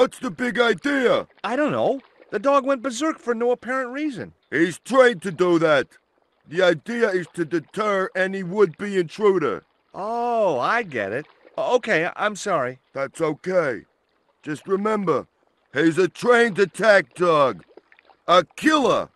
What's the big idea? I don't know. The dog went berserk for no apparent reason. He's trained to do that. The idea is to deter any would-be intruder. Oh, I get it. Okay, I'm sorry. That's okay. Just remember, he's a trained attack dog. A killer.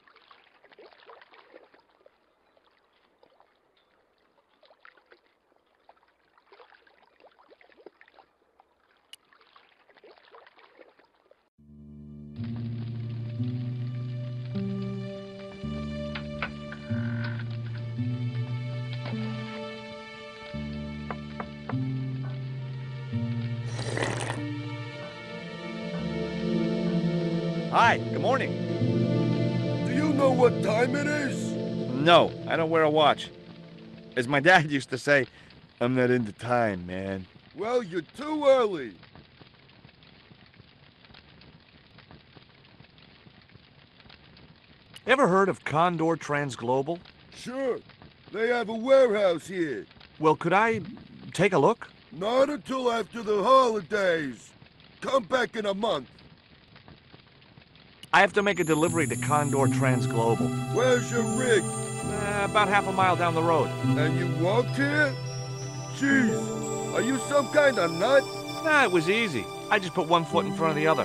Hi, good morning. Do you know what time it is? No, I don't wear a watch. As my dad used to say, I'm not into time, man. Well, you're too early. Ever heard of Condor Transglobal? Sure. They have a warehouse here. Well, could I take a look? Not until after the holidays. Come back in a month. I have to make a delivery to Condor Transglobal. Where's your rig? Uh, about half a mile down the road. And you walked here? Jeez, are you some kind of nut? Nah, it was easy. I just put one foot in front of the other.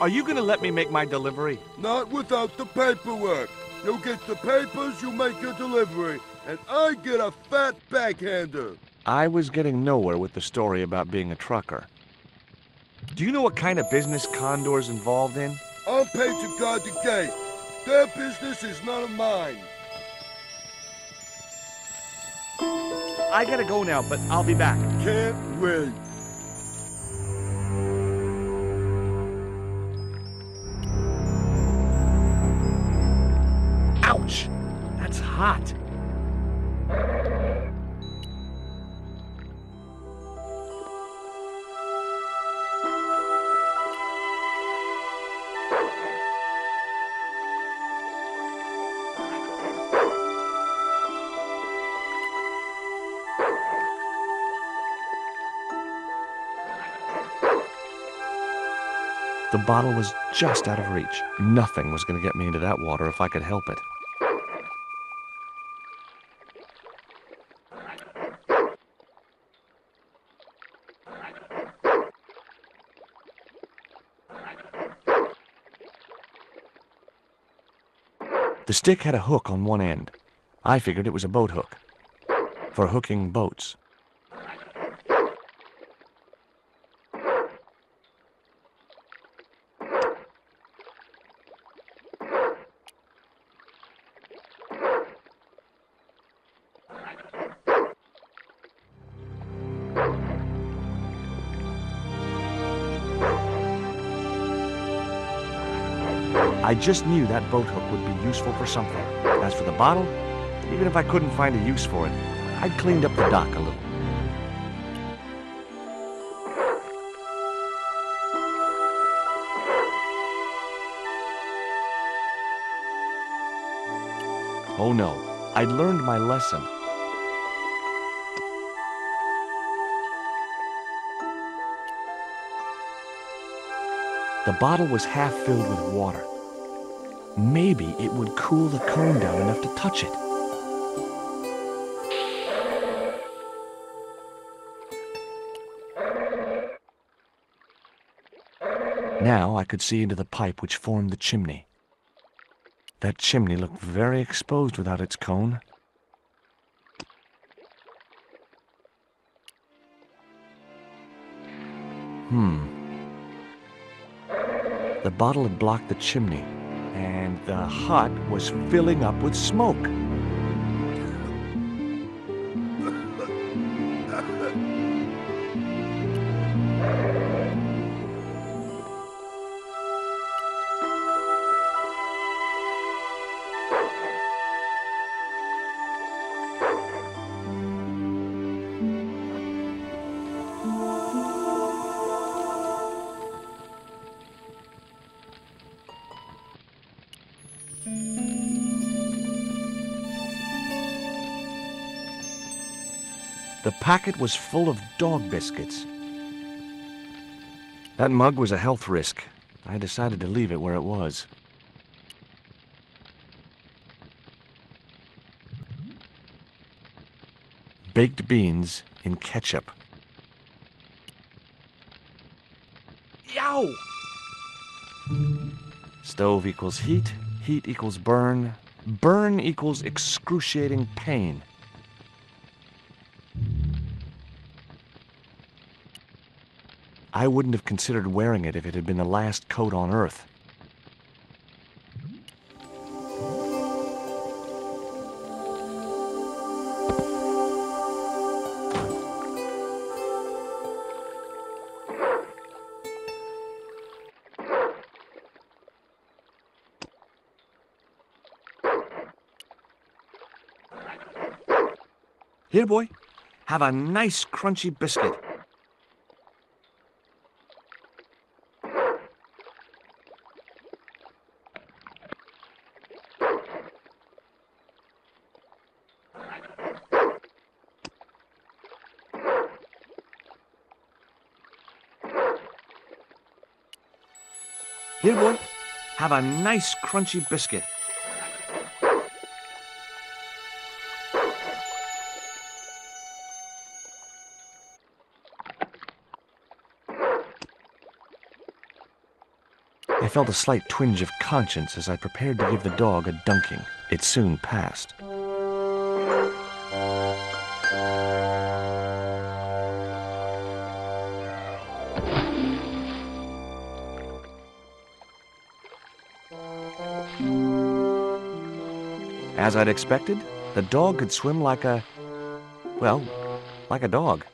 Are you gonna let me make my delivery? Not without the paperwork. You get the papers, you make your delivery, and I get a fat backhander. I was getting nowhere with the story about being a trucker. Do you know what kind of business Condor's involved in? I'm paid to guard the gate. Their business is none of mine. I gotta go now, but I'll be back. Can't wait. Bottle was just out of reach. Nothing was going to get me into that water if I could help it. The stick had a hook on one end. I figured it was a boat hook for hooking boats. Just knew that boat hook would be useful for something. As for the bottle, even if I couldn't find a use for it, I'd cleaned up the dock a little. Oh no, I'd learned my lesson. The bottle was half filled with water. Maybe it would cool the cone down enough to touch it. Now I could see into the pipe which formed the chimney. That chimney looked very exposed without its cone. Hmm. The bottle had blocked the chimney, and the hut was filling up with smoke. The packet was full of dog biscuits. That mug was a health risk. I decided to leave it where it was. Baked beans in ketchup. Yow! Stove equals heat, heat equals burn, burn equals excruciating pain. I wouldn't have considered wearing it if it had been the last coat on Earth. Here, boy. Have a nice crunchy biscuit. Here, boy. Have a nice crunchy biscuit. I felt a slight twinge of conscience as I prepared to give the dog a dunking. It soon passed. As I'd expected, the dog could swim like a. well, like a dog.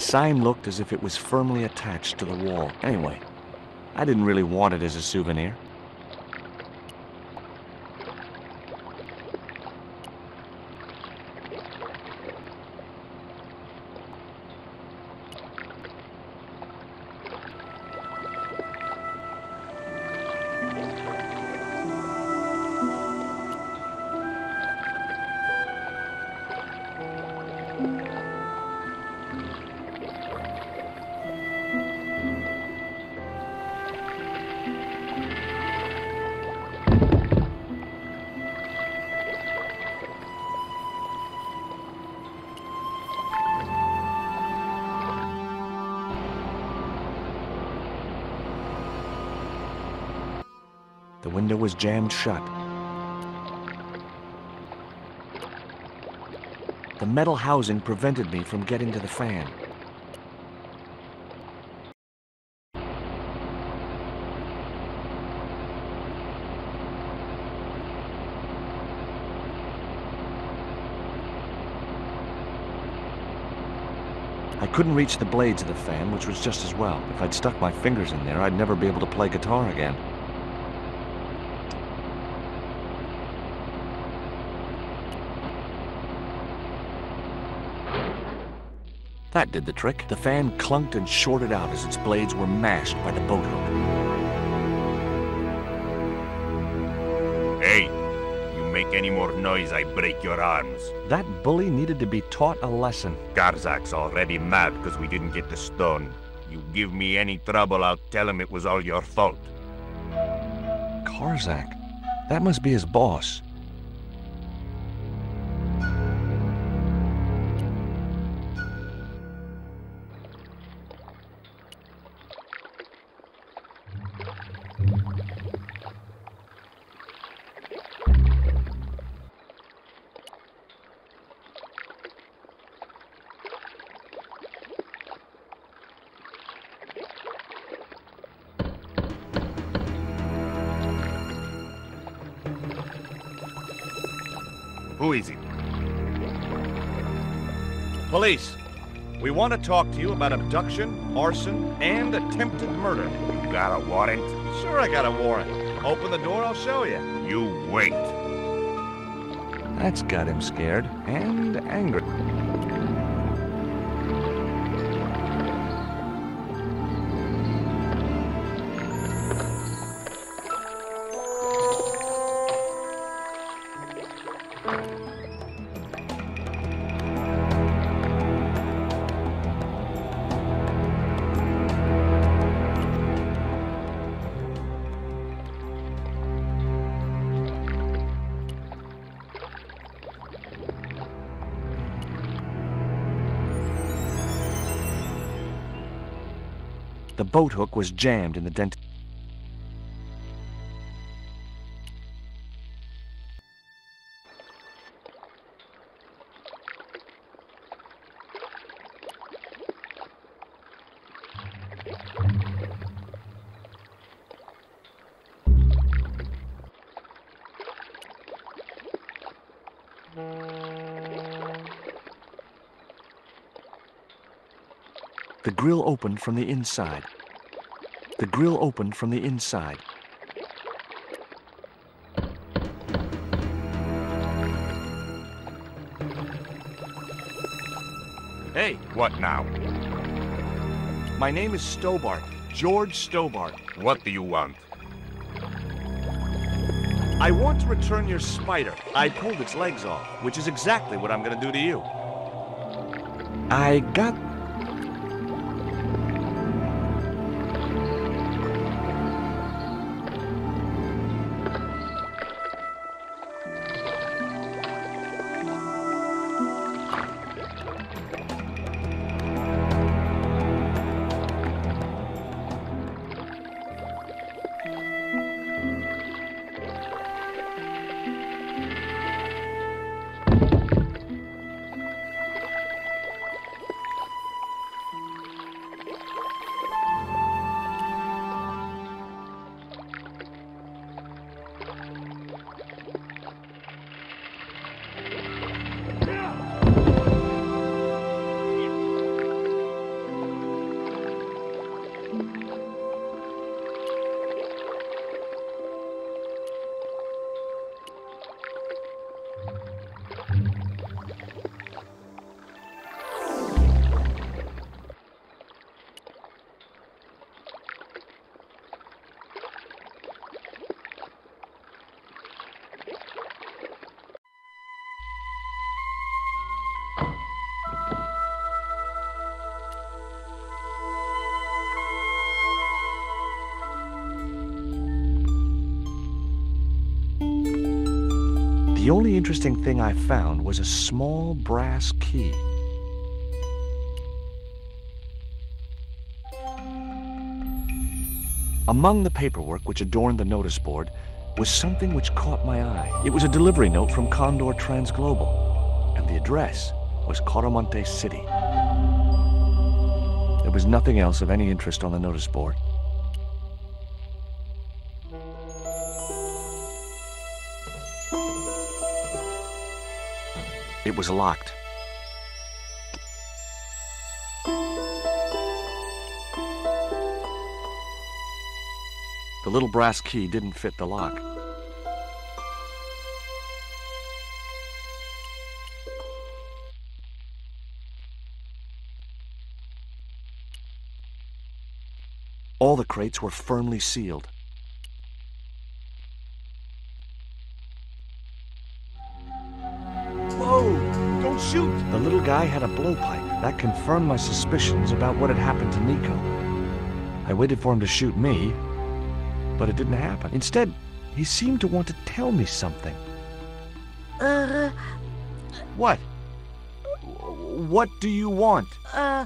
The sign looked as if it was firmly attached to the wall. Anyway, I didn't really want it as a souvenir. Was jammed shut. The metal housing prevented me from getting to the fan. I couldn't reach the blades of the fan, which was just as well. If I'd stuck my fingers in there, I'd never be able to play guitar again. That did the trick. The fan clunked and shorted out as its blades were mashed by the boat hook. Hey, you make any more noise, I break your arms. That bully needed to be taught a lesson. Karzak's already mad because we didn't get the stone. You give me any trouble, I'll tell him it was all your fault. Karzak. That must be his boss. Who is it? Police. We want to talk to you about abduction, arson, and attempted murder. You got a warrant? Sure, I got a warrant. Open the door, I'll show you. You wait. That's got him scared and angry. The boat hook was jammed in the dent. Grill opened from the inside. The grill opened from the inside. Hey, What now? my name is Stobbart. George Stobbart. What do you want? I want to return your spider. I pulled its legs off, which is exactly what I'm going to do to you. I got. The only interesting thing I found was a small brass key. Among the paperwork which adorned the notice board was something which caught my eye. It was a delivery note from Condor Transglobal, and the address was Quaramonte City. There was nothing else of any interest on the notice board. It was locked. The little brass key didn't fit the lock. All the crates were firmly sealed. Had a blowpipe. That confirmed my suspicions about what had happened to Nico. I waited for him to shoot me, but it didn't happen. Instead, he seemed to want to tell me something. Uh, What? What do you want? uh,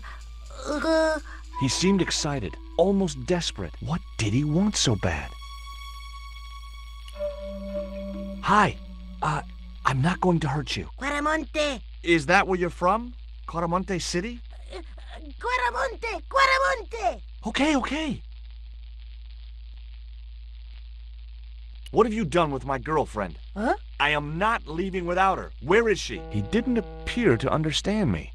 uh, He seemed excited, almost desperate. What did he want so bad? Hi. Uh, I'm not going to hurt you. Quaramonte, Is that where you're from? Quaramonte City? Quaramonte, Quaramonte. Okay, okay. What have you done with my girlfriend? Huh? I am not leaving without her. Where is she? He didn't appear to understand me.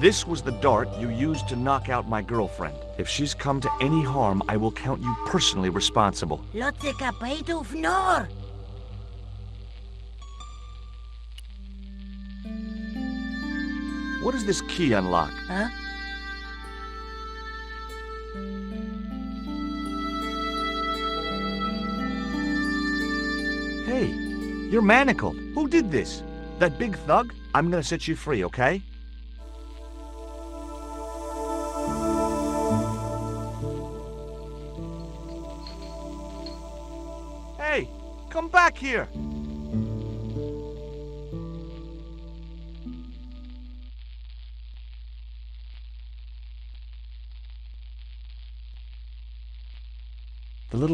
This was the dart you used to knock out my girlfriend. If she's come to any harm, I will count you personally responsible. Lotse kapaitu fnor. What does this key unlock? Huh? Hey, you're manacled. Who did this? That big thug? I'm gonna set you free, okay? Hey, come back here!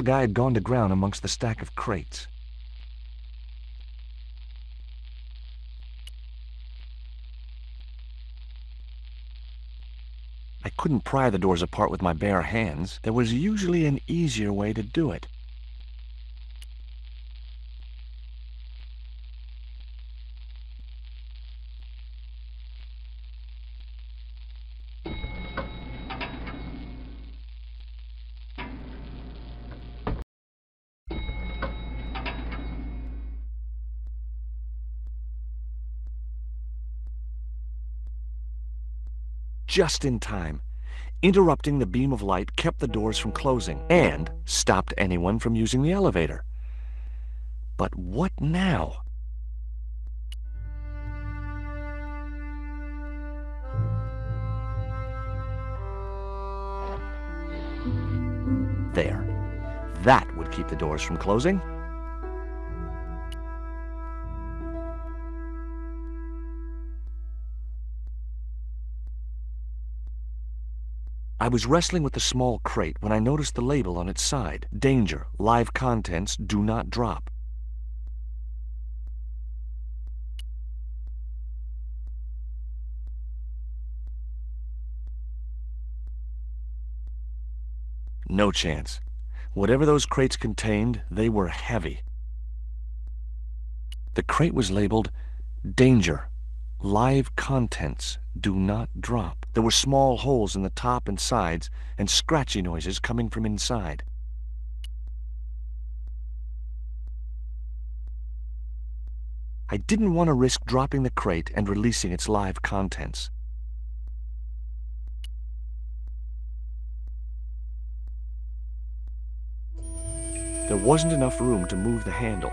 Little guy had gone to ground amongst the stack of crates. I couldn't pry the doors apart with my bare hands. There was usually an easier way to do it. Just in time. Interrupting the beam of light kept the doors from closing and stopped anyone from using the elevator. But what now? There. That would keep the doors from closing. Was wrestling with the small crate when I noticed the label on its side. Danger. Live contents do not drop. No chance. Whatever those crates contained, they were heavy. The crate was labeled Danger. Live contents do not drop. There were small holes in the top and sides, and scratchy noises coming from inside. I didn't want to risk dropping the crate and releasing its live contents. There wasn't enough room to move the handle.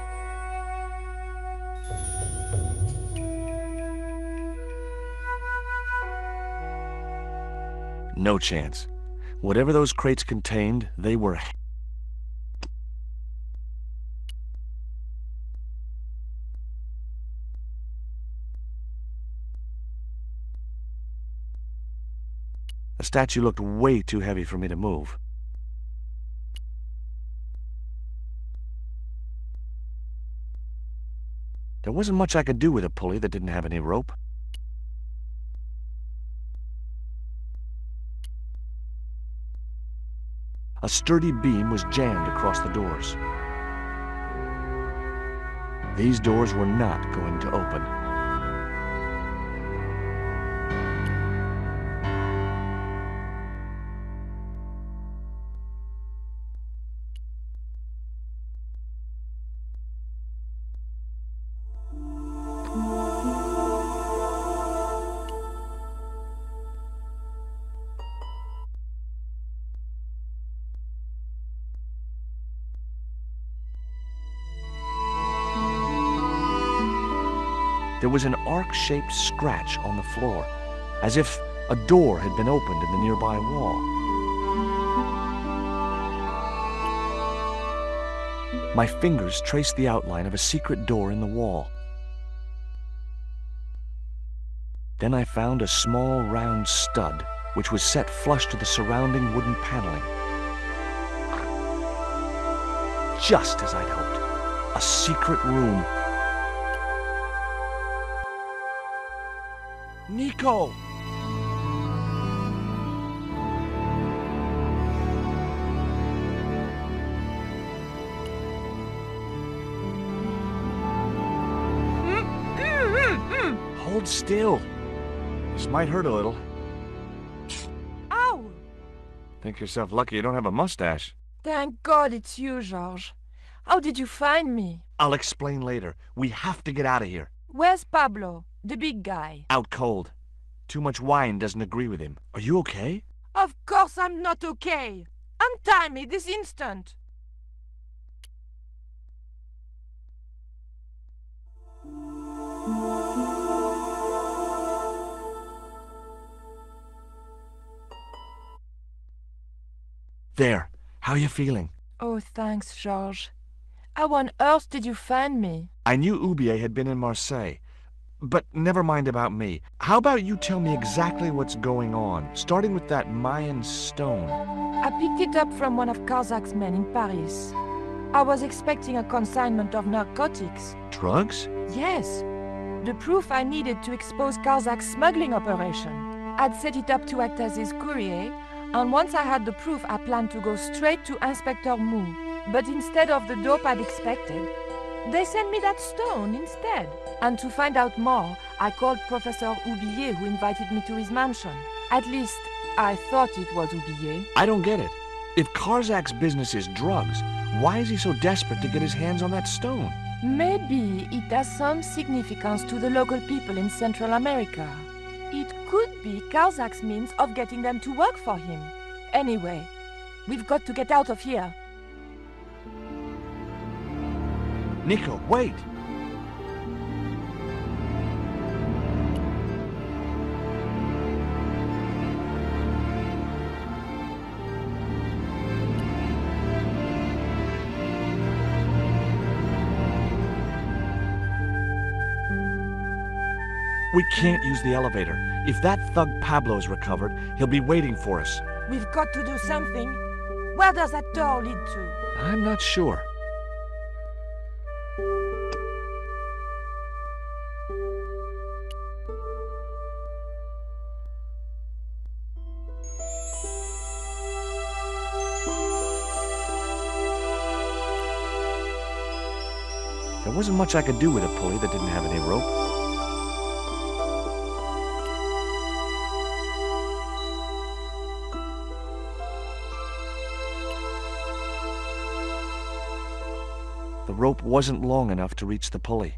No chance. Whatever those crates contained, they were... The statue looked way too heavy for me to move. There wasn't much I could do with a pulley that didn't have any rope. A sturdy beam was jammed across the doors. These doors were not going to open. There was an arc-shaped scratch on the floor, as if a door had been opened in the nearby wall. My fingers traced the outline of a secret door in the wall. Then I found a small round stud, which was set flush to the surrounding wooden paneling. Just as I'd hoped, a secret room Nico! Hold still. This might hurt a little. Ow! Think yourself lucky you don't have a mustache. Thank God it's you, George. How did you find me? I'll explain later. We have to get out of here. Where's Pablo? The big guy? Out cold. Too much wine doesn't agree with him. Are you okay? Of course I'm not okay. Untie me this instant. There. How are you feeling? Oh, thanks, George. How on earth did you find me? I knew Oubier had been in Marseille. But never mind about me. How about you tell me exactly what's going on, starting with that Mayan stone? I picked it up from one of Karzak's men in Paris. I was expecting a consignment of narcotics. Drugs? Yes, the proof I needed to expose Karzak's smuggling operation. I'd set it up to act as his courier, and once I had the proof, I planned to go straight to Inspector Moue. But instead of the dope I'd expected, they sent me that stone instead. And to find out more, I called Professor Oubier, who invited me to his mansion. At least, I thought it was Oubier. I don't get it. If Karzak's business is drugs, why is he so desperate to get his hands on that stone? Maybe it has some significance to the local people in Central America. It could be Karzak's means of getting them to work for him. Anyway, we've got to get out of here. Nico, wait! We can't use the elevator. If that thug Pablo's recovered, he'll be waiting for us. We've got to do something. Where does that door lead to? I'm not sure. There wasn't much I could do with a pulley that didn't have any rope. The rope wasn't long enough to reach the pulley.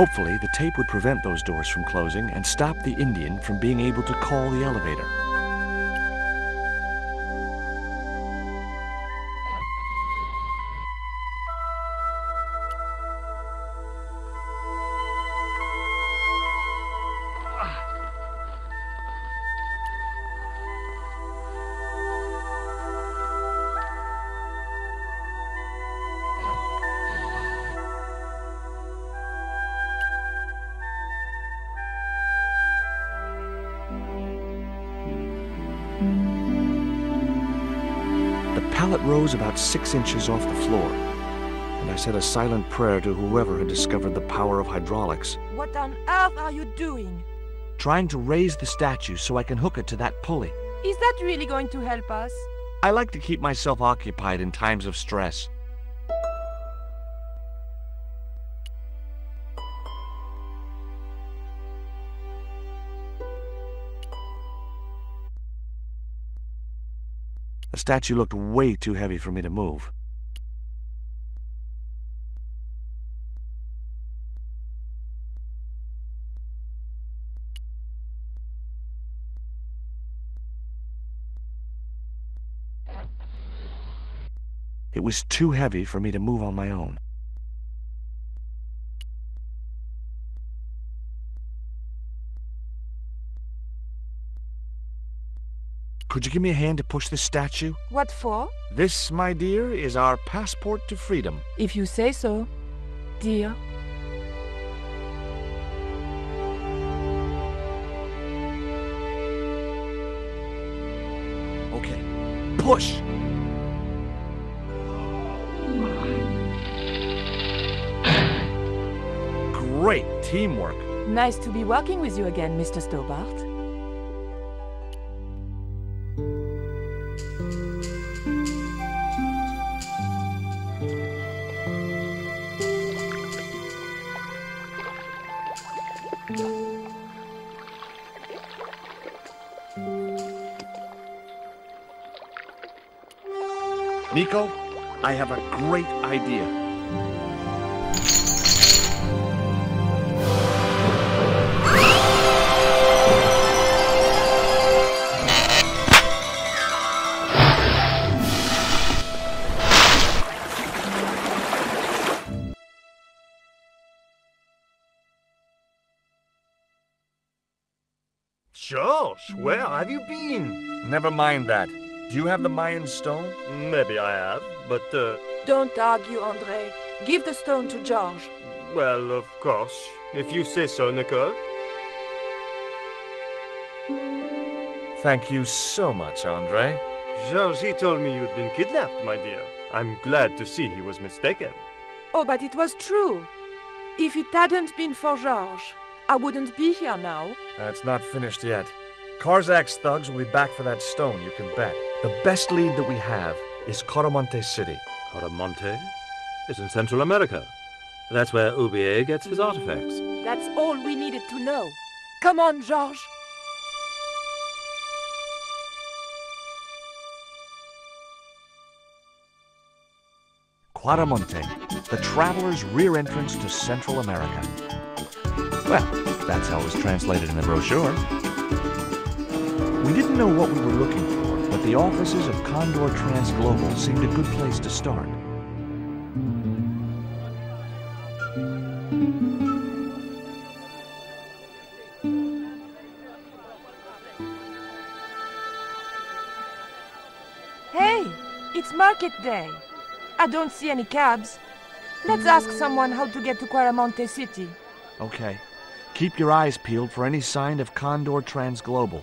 Hopefully, the tape would prevent those doors from closing and stop the Indian from being able to call the elevator. Rose about six inches off the floor, and I said a silent prayer to whoever had discovered the power of hydraulics, What on earth are you doing? trying to raise the statue so I can hook it to that pulley. Is that really going to help us? I like to keep myself occupied in times of stress. The statue looked way too heavy for me to move. It was too heavy for me to move on my own. Could you give me a hand to push this statue? What for? This, my dear, is our passport to freedom. If you say so, dear. Okay. Push! Great teamwork. Nice to be working with you again, Mr. Stobbart. I have a great idea. Josh, where have you been? Never mind that. Do you have the Mayan stone? Maybe I have, but, uh, Don't argue, Andre. Give the stone to George. well, of course. If you say so, Nicole. Thank you so much, Andre. Georges told me you'd been kidnapped, my dear. I'm glad to see he was mistaken. Oh, but it was true. If it hadn't been for George, I wouldn't be here now. That's not finished yet. Karzak's thugs will be back for that stone, you can bet. The best lead that we have is Quaramonte City. Quaramonte is in Central America. That's where Oubier gets his artifacts. That's all we needed to know. Come on, George. Quaramonte, the traveler's rear entrance to Central America. Well, that's how it was translated in the brochure. We didn't know what we were looking for, but the offices of Condor Trans Global seemed a good place to start. Hey, it's market day. I don't see any cabs. Let's ask someone how to get to Quaramonte City. Okay. Keep your eyes peeled for any sign of Condor Trans Global.